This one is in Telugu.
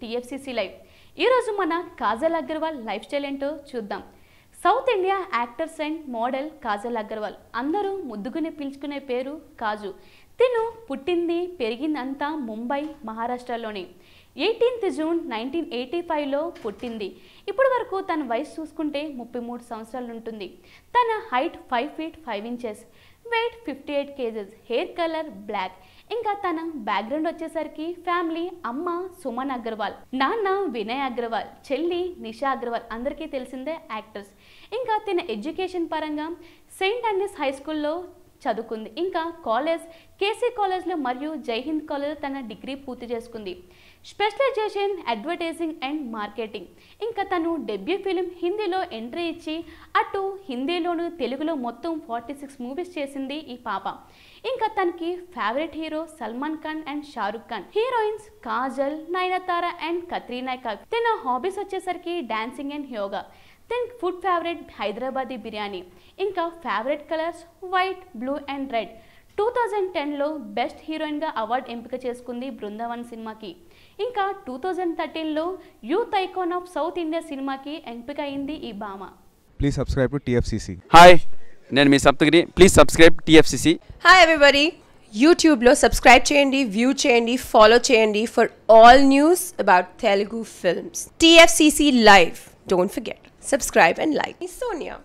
TFCC live. ఈరోజు మన కాజల్ అగర్వాల్ లైఫ్ స్టైల్ ఏంటో చూద్దాం. South India actors and model Kajal Aggarwal. అందరూ ముద్దుగునే పిలుచుకునే పేరు కాజు. తిను పుట్టింది పెరిగిందంతా ముంబై మహారాష్ట్రలోనే. ఎయిటీన్త్ జూన్ నైన్టీన్ ఎయిటీ ఫైవ్లో పుట్టింది. ఇప్పటి వరకు తన వయసు చూసుకుంటే ముప్పై మూడు సంవత్సరాలు ఉంటుంది తన height five feet five inches weight fifty eight KGs hair colour black ఇంకా తన బ్యాక్గ్రౌండ్ వచ్చేసరికి ఫ్యామిలీ అమ్మ సుమన్ అగర్వాల్ నాన్న వినయ్ అగర్వాల్ చెల్లి నిషా అగర్వాల్ అందరికీ తెలిసిందే యాక్టర్స్ ఇంకా తన ఎడ్యుకేషన్ పరంగా సెయింట్ ఆండీస్ హై స్కూల్లో చదువుకుంది. ఇంకా కాలేజ్ కేసీ కాలేజ్లో మరియు జైహింద్ కాలేజ్ తన డిగ్రీ పూర్తి చేసుకుంది. Specialisation advertising and marketing. ఇంకా తను డెబ్యూ ఫిలిం హిందీలో ఎంట్రీ ఇచ్చి అటు హిందీలోను తెలుగులో మొత్తం ఫార్టీ సిక్స్ మూవీస్ చేసింది ఈ పాప. ఇంకా తనకి favourite hero Salman Khan and Shahrukh Khan. Heroines Kajal Nayanthara and Katrina Kaif. తన హాబీస్ వచ్చేసరికి dancing and yoga. Then food favourite Hyderabadi biryani ఇంకా favourite colours white blue and red two thousand టెన్లో బెస్ట్ హీరోయిన్గా అవార్డు ఎంపిక చేసుకుంది బృందావన్ సినిమాకి. ఇంకా two thousand థర్టీన్లో youth icon of south India సినిమాకి ఎంపిక అయింది ఈ భామ. Please subscribe to TFCC hi నేను మీ Saptagiri. Please subscribe TFCC hi everybody యూట్యూబ్లో సబ్స్క్రైబ్ చేయండి వ్యూ చేయండి ఫాలో చేయండి for all news about Telugu films TFCC live don't forget subscribe and like Sonia